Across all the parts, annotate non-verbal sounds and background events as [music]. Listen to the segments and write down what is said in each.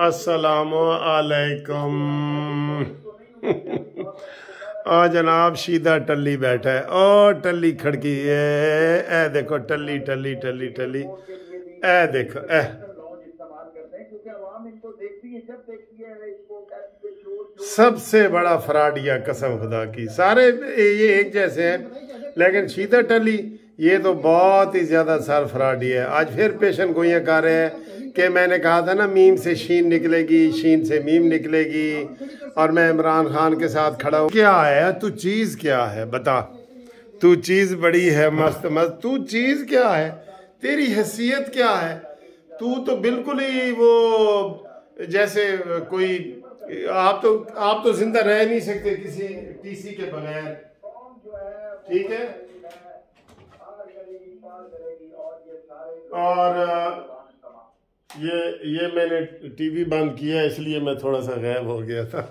असलाकुम आ, जनाब, सीधा टल्ली बैठा है। ओ, टल्ली खड़की है ए, देखो, टल्ली टल्ली टल्ली टल्ली। ए, देखो, ए। सबसे बड़ा फ्राडिया, कसम खुदा की। सारे ये एक जैसे हैं, लेकिन सीधा टल्ली, ये तो बहुत ही ज़्यादा सर फ्राडी है। आज फिर पेशेंट गोइयाँ कर रहे हैं। कि मैंने कहा था ना, मीम से शीन निकलेगी, शीन से मीम निकलेगी। और मैं इमरान खान के साथ खड़ा हूँ। क्या है? तू चीज़ क्या है? बता। तू चीज़ बड़ी है, मस्त मस्त। तू चीज़ क्या है? तेरी हैसियत क्या है? तू तो बिल्कुल ही वो, जैसे कोई, आप तो आप तो ज़िंदा रह नहीं सकते किसी टीसी के बगैर। ठीक है? और ये ये मैंने टीवी बंद किया, इसलिए मैं थोड़ा सा गायब हो गया था।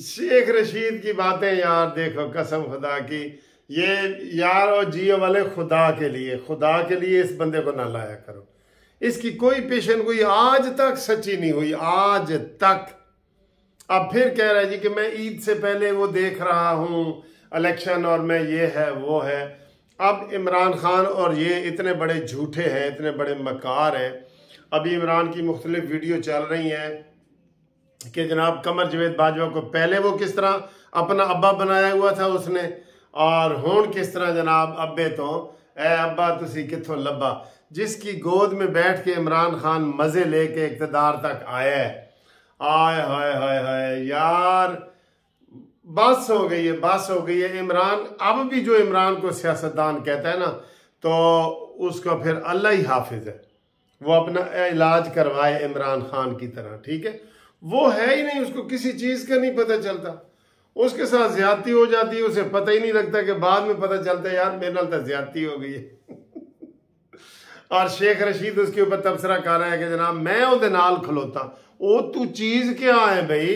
शेख रशीद की बातें यार देखो, कसम खुदा की। ये यार और जियो वाले खुदा के लिए, खुदा के लिए इस बंदे को ना लाया करो। इसकी कोई पेशेंट कोई आज तक सच्ची नहीं हुई, आज तक। अब फिर कह रहा है जी कि मैं ईद से पहले वो देख रहा हूँ इलेक्शन और मैं ये है, वो है। अब इमरान खान और ये इतने बड़े झूठे हैं, इतने बड़े मकार हैं अभी इमरान की मुख्तलिफ़ वीडियो चल रही हैं कि जनाब कमर जवेद बाजवा को पहले वो किस तरह अपना अब्बा बनाया हुआ था उसने, और हूँ किस तरह जनाब अब्बे तो? ए अब्बा, तुसी कितों लब्बा? जिसकी गोद में बैठ के इमरान खान मज़े ले लेके इकतदार तक आया है आय हाय हाय हाय, यार, बस हो गई है, बस हो गई है। इमरान, अब भी जो इमरान को सियासतदान कहता है ना तो उसका फिर अल्लाह ही हाफिज है। वो अपना इलाज करवाए इमरान खान की तरह, ठीक है? वो है ही नहीं, उसको किसी चीज़ का नहीं पता चलता। उसके साथ ज्यादती हो जाती है, उसे पता ही नहीं लगता कि बाद में पता चलता है, यार, मेरे ना तो ज्यादती हो गई है। [laughs] और शेख रशीद उसके ऊपर तबसरा कर रहा है कि जनाब, मैं उसके नाल खलोता। ओ, तू चीज़ क्या है भाई?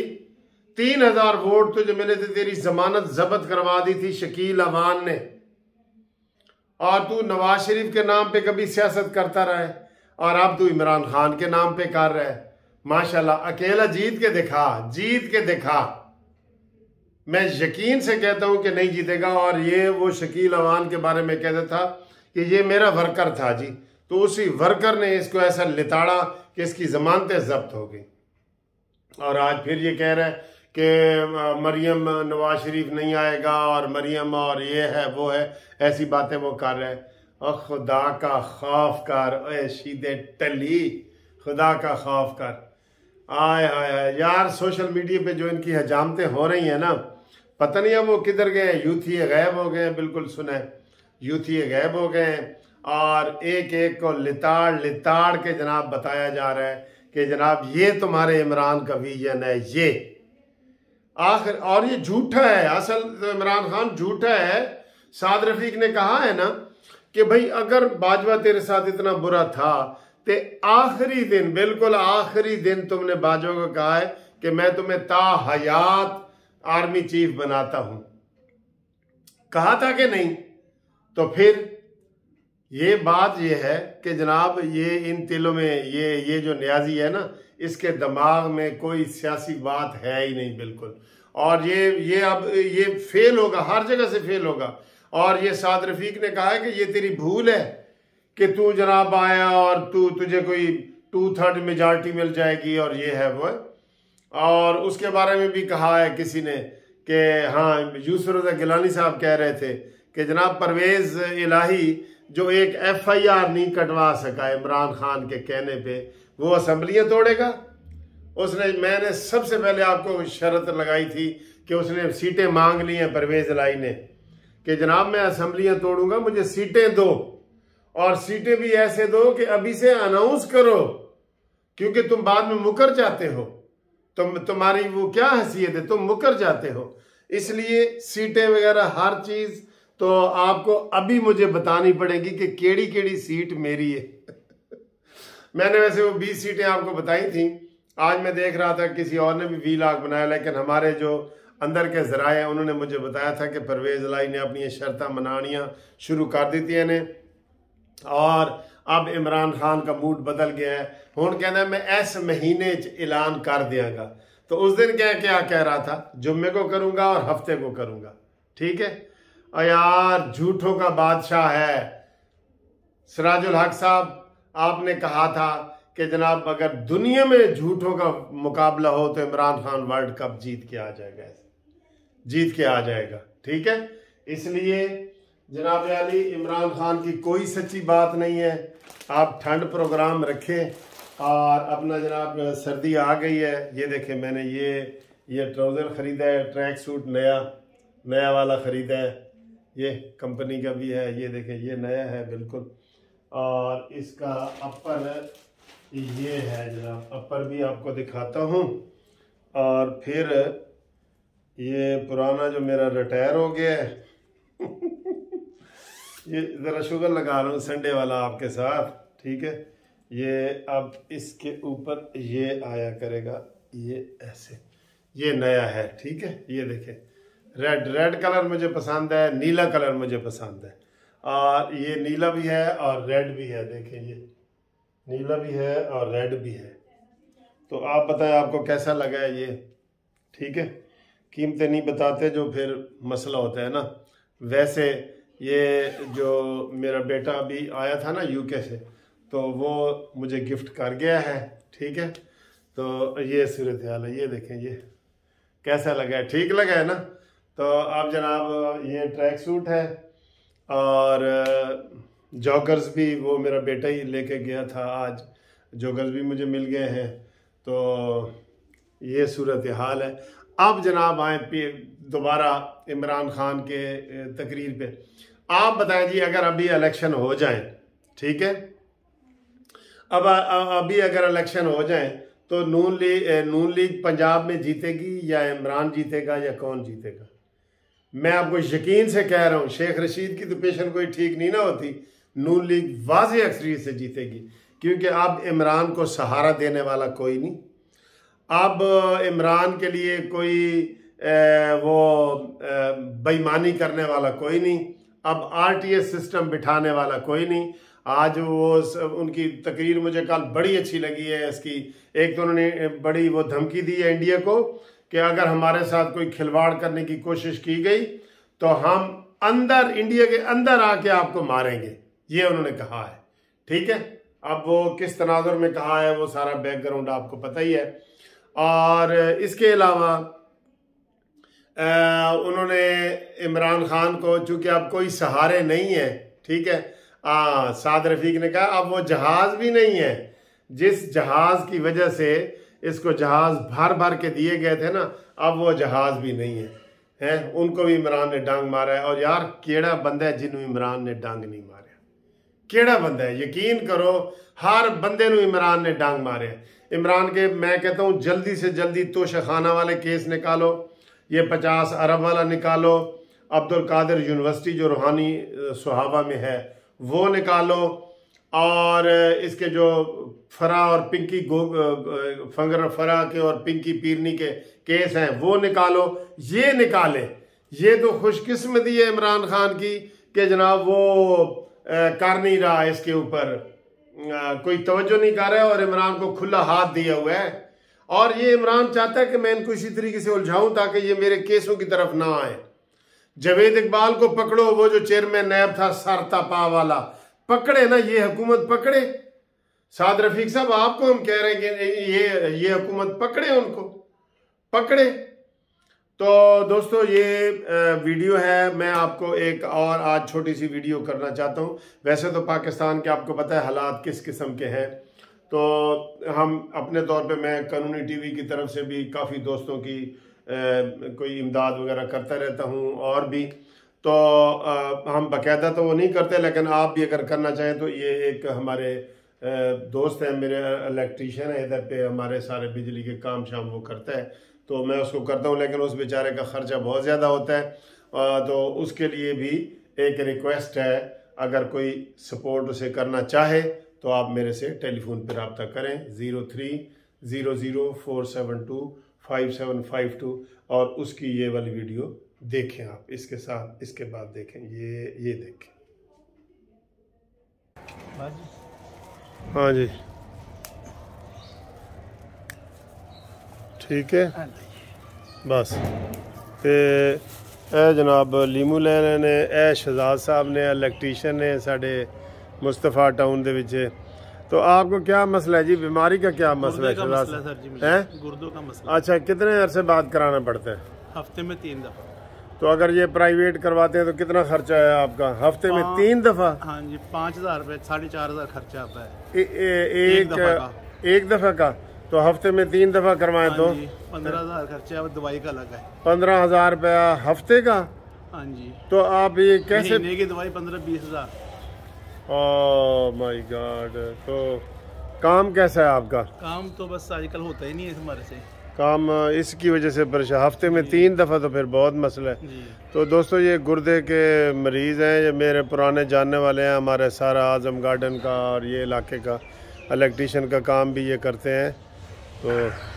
तीन हज़ार वोट तुझे मिले थे तेरी जमानत जब्त करवा दी थी शकील अवान ने। और तू नवाज़ शरीफ के नाम पे कभी सियासत करता रहा है। और अब तू इमरान खान के नाम पे कर रहा माशाल्लाह, अकेला जीत के दिखा, जीत के दिखा। मैं यकीन से कहता हूँ कि नहीं जीतेगा, और ये वो शकील अवान के बारे में कहता था कि ये मेरा वर्कर था जी। तो उसी वर्कर ने इसको ऐसा लिताड़ा कि इसकी जमानतें जब्त हो गई। और आज फिर ये कह रहा है कि मरियम नवाज़ शरीफ नहीं आएगा, और मरियम और ये है, वो है, ऐसी बातें वो कर रहे हैं। और खुदा का खौफ कर, ओए शीदे टली। खुदा का खौफ कर। आय आय आय यार, सोशल मीडिया पे जो इनकी हजामतें हो रही हैं ना, पता नहीं अब वो किधर गए यूथी गायब हो गए बिल्कुल सुने। यूथी गायब हो गए और एक एक को लिताड़ लिताड़ के जनाब बताया जा रहा है कि जनाब, ये तुम्हारे इमरान का विजन है, ये। आखिर, और ये झूठा है। असल तो इमरान खान झूठा है। साद रफीक ने कहा है ना कि भाई, अगर बाजवा तेरे साथ इतना बुरा था, ते आखिरी दिन, बिल्कुल आखिरी दिन तुमने बाजवा को कहा है कि मैं तुम्हें ता हयात आर्मी चीफ बनाता हूँ। कहा था कि नहीं? तो फिर ये बात ये है कि जनाब, ये इन तिलों में, ये ये जो न्याजी है ना, इसके दिमाग में कोई सियासी बात है ही नहीं, बिल्कुल। और ये ये अब, ये फेल होगा, हर जगह से फेल होगा। और ये साद रफीक ने कहा है कि ये तेरी भूल है कि तू जनाब आया और तू, तुझे कोई टू थर्ड मेजॉरिटी मिल जाएगी और ये है वो। और उसके बारे में भी कहा है किसी ने कि हाँ यूसुफ गिलानी साहब कह रहे थे कि जनाब परवेज इलाही जो एक एफ़ आई आर नहीं कटवा सका इमरान खान के कहने पे, वो असम्बलियाँ तोड़ेगा। उसने, मैंने सबसे पहले आपको शर्त लगाई थी कि उसने सीटें मांग ली हैं परवेज लाई ने। कि जनाब मैं असम्बलियाँ तोड़ूँगा, मुझे सीटें दो। और सीटें भी ऐसे दो कि अभी से अनाउंस करो, क्योंकि तुम बाद में मुकर जाते हो। तुम, तुम्हारी वो क्या हैसियत है? तुम मुकर जाते हो। इसलिए सीटें वगैरह, हर चीज़ तो आपको अभी मुझे बतानी पड़ेगी कि केड़ी केड़ी सीट मेरी है। [laughs] मैंने वैसे वो बीस सीटें आपको बताई थी। आज मैं देख रहा था, किसी और ने भी वी लाख बनाया, लेकिन हमारे जो अंदर के जराए उन्होंने मुझे बताया था कि परवेज लाई ने अपनी शर्त मनानियाँ शुरू कर दी थी इन्हें। और अब इमरान खान का मूड बदल गया है। हूँ कहना मैं इस महीने ऐलान कर दियागा। तो उस दिन क्या क्या कह रहा था? जुम्मे को करूँगा और हफ़्ते को करूँगा। ठीक है? और यार, झूठों का बादशाह है। सराजुल हक साहब, आपने कहा था कि जनाब, अगर दुनिया में झूठों का मुकाबला हो तो इमरान खान वर्ल्ड कप जीत के आ जाएगा। जीत के आ जाएगा। ठीक है? इसलिए जनाब अली इमरान खान की कोई सच्ची बात नहीं है। आप ठंड प्रोग्राम रखें और अपना जनाब सर्दी आ गई है। ये देखें, मैंने ये ये ट्राउज़र ख़रीदा है, ट्रैक सूट नया नया वाला ख़रीदा है। ये कंपनी का भी है, ये देखें, ये नया है बिल्कुल। और इसका अपर ये है जनाब अपर भी आपको दिखाता हूँ। और फिर ये पुराना जो मेरा रिटायर हो गया है, ये ज़रा शुगर लगा रहा हूँ संडे वाला आपके साथ, ठीक है? ये अब इसके ऊपर ये आया करेगा, ये ऐसे, ये नया है, ठीक है? ये देखें रेड रेड कलर मुझे पसंद है, नीला कलर मुझे पसंद है, और ये नीला भी है और रेड भी है, देखें ये, नीला भी है और रेड भी है। तो आप बताएँ आपको कैसा लगा है ये, ठीक है? कीमतें नहीं बताते जो फिर मसला होता है ना। वैसे ये जो मेरा बेटा अभी आया था ना यूके से तो वो मुझे गिफ्ट कर गया है, ठीक है? तो ये सूरत हाल है, ये देखें ये। कैसा लगा? है ठीक लगा है ना? तो आप जनाब, ये ट्रैक सूट है और जॉगर्स भी वो मेरा बेटा ही लेके गया था आज। जॉगर्स भी मुझे मिल गए हैं। तो ये सूरत हाल है। अब जनाब आए दोबारा इमरान खान के तकरीर पे। आप बताएँ जी, अगर अभी इलेक्शन हो जाए, ठीक है? अब अभी अगर इलेक्शन हो जाए तो नून लीग नून लीग पंजाब में जीतेगी या इमरान जीतेगा या कौन जीतेगा? मैं आपको यकीन से कह रहा हूँ, शेख रशीद की तो पेशन कोई ठीक नहीं ना होती। नून लीग वाज अक्सरियत से जीतेगी, क्योंकि अब इमरान को सहारा देने वाला कोई नहीं। अब इमरान के लिए कोई वो बेईमानी करने वाला कोई नहीं। अब आरटीएस सिस्टम बिठाने वाला कोई नहीं। आज वो उनकी तकरीर मुझे कल बड़ी अच्छी लगी है इसकी। एक तो उन्होंने बड़ी वो धमकी दी है इंडिया को कि अगर हमारे साथ कोई खिलवाड़ करने की कोशिश की गई तो हम अंदर, इंडिया के अंदर आके आपको मारेंगे। ये उन्होंने कहा है। ठीक है? अब वो किस तनाजुर में कहा है, वो सारा बैकग्राउंड आपको पता ही है। और इसके अलावा उन्होंने इमरान खान को चूँकि अब कोई सहारे नहीं है ठीक है आ, साद रफीक ने कहा अब वो जहाज़ भी नहीं है जिस जहाज़ की वजह से इसको जहाज़ भर भर के दिए गए थे ना अब वो जहाज़ भी नहीं है हैं उनको भी इमरान ने डांग मारा है और यार केड़ा बंदा है जिन्होंने इमरान ने डांग नहीं मारे केड़ा बंदा है यकीन करो हर बंदे इमरान ने डांग मारे इमरान के, मैं कहता हूँ, जल्दी से जल्दी तोशाखाना वाले केस निकालो, ये पचास अरब वाला निकालो, अब्दुल कादिर यूनिवर्सिटी जो रूहानी सुहावा में है, वो निकालो, और इसके जो फरा और पिंकी गो फंगर, फरा के और पिंकी पीरनी के केस हैं, वो निकालो, ये निकाले। ये तो खुशकिस्मती है इमरान खान की, कि जनाब वो कर नहीं रहा इसके ऊपर। कोई तवज्जो नहीं कर रहा है और इमरान को खुला हाथ दिया हुआ है। और ये इमरान चाहता है कि मैं इनको इसी तरीके से उलझाऊं ताकि ये मेरे केसों की तरफ़ ना आए। जवेद इकबाल को पकड़ो, वो जो चेयरमैन नैब था, सरता पा वाला। पकड़े ना, ये हुकूमत पकड़े। साद रफीक साहब, आपको हम कह रहे हैं कि ये ये हुकूमत पकड़े उनको। पकड़े। तो दोस्तों, ये वीडियो है। मैं आपको एक और आज छोटी सी वीडियो करना चाहता हूँ। वैसे तो पाकिस्तान के आपको पता है हालात किस किस्म के हैं। तो हम अपने तौर पे मैं कानूनी टीवी की तरफ़ से भी काफ़ी दोस्तों की कोई इमदाद वगैरह करता रहता हूँ और भी। तो हम बाकायदा तो वो नहीं करते, लेकिन आप भी अगर करना चाहें तो ये एक हमारे दोस्त हैं, मेरे इलेक्ट्रीशियन है, इधर पे हमारे सारे बिजली के काम शाम वो करता है। तो मैं उसको करता हूँ लेकिन उस बेचारे का ख़र्चा बहुत ज़्यादा होता है। तो उसके लिए भी एक रिक्वेस्ट है अगर कोई सपोर्ट उसे करना चाहे तो आप मेरे से टेलीफोन पर रबता करें zero three zero zero four seven two five seven five two और उसकी ये वाली वीडियो देखें आप। इसके साथ इसके बाद देखें ये ये देखें। हाँ जी। ठीक है हाँ जी ਬਸ ਤੇ ਇਹ ਜਨਾਬ ਲੀਮੂ ਲੈ ਰਹੇ ਨੇ ਇਹ ਸ਼ਹਜ਼ਾਦ ਸਾਹਿਬ ਨੇ ਇਲੈਕਟ੍ਰੀਸ਼ੀਅਨ ਨੇ ਸਾਡੇ मुस्तफ़ा टाउन ਦੇ ਵਿੱਚ तो आपको क्या मसला है जी बीमारी का क्या मसला गुर्दे है का शहजाद मसला साहब? सर जी मुझे हैं? गुर्दों का मसला अच्छा कितने अरसे बाद कराना पड़ता है हफ्ते में तीन दफा तो अगर ये प्राइवेट करवाते हैं तो कितना खर्चा है आपका हफ्ते में हाँ। तीन दफा हाँ जी पाँच हजार रुपये साढ़े चार हजार खर्चा आता है ए, ए, एक दफा का। एक दफा का तो हफ़्ते में तीन दफ़ा करवाएँ तो? हाँ पंद्रह हज़ार खर्चा है दवाई का अलग है। पंद्रह हज़ार रुपया हफ़्ते का? हाँ जी। तो आप ये कैसे की दवाई पंद्रह बीस हज़ार। माय गॉड तो काम कैसा है आपका? काम तो बस आजकल होता ही नहीं है हमारे से। काम इसकी वजह से परेशान हफ़्ते में तीन दफ़ा तो फिर बहुत मसला है। तो दोस्तों ये गुर्दे के मरीज़ हैं ये मेरे पुराने जानने वाले हैं हमारे सारा आज़म गार्डन का और ये इलाके का इलेक्ट्रीशियन का काम भी ये करते हैं। तो